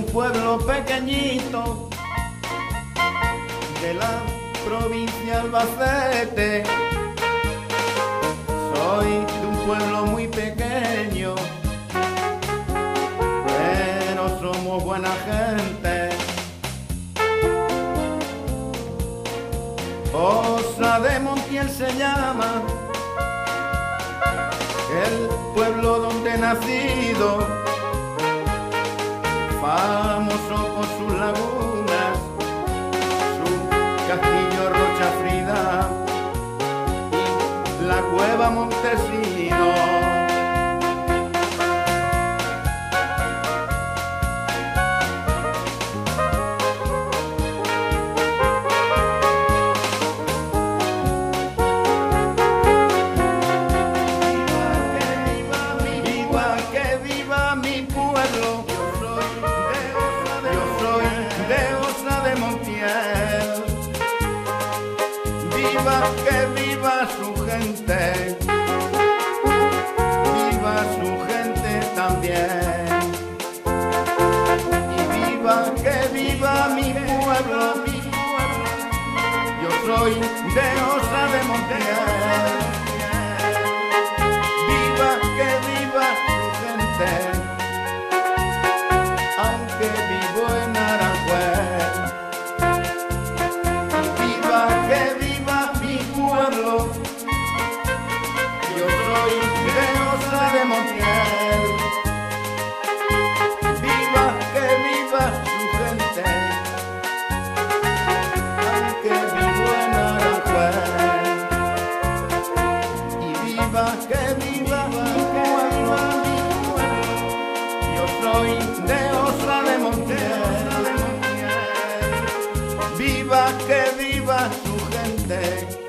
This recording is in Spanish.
pueblo pequeñito de la provincia Albacete. Soy de un pueblo muy pequeño, pero somos buena gente. Osa de Montiel se llama, el pueblo donde he nacido, la cueva Montesino. Viva, que viva mi pueblo. Yo soy de Osa de Montiel. Viva, que viva su Viva su gente también. Y viva, que viva mi pueblo. Yo soy de Osa de Montiel. Viva, que viva mi pueblo, yo soy de Osra de Montiel, viva, que viva su gente,